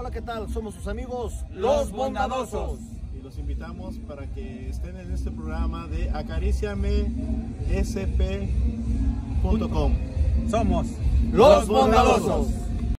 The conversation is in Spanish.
Hola, ¿qué tal? Somos sus amigos Los Bondadosos. Y los invitamos para que estén en este programa de acariciamesp.com. Somos Los Bondadosos.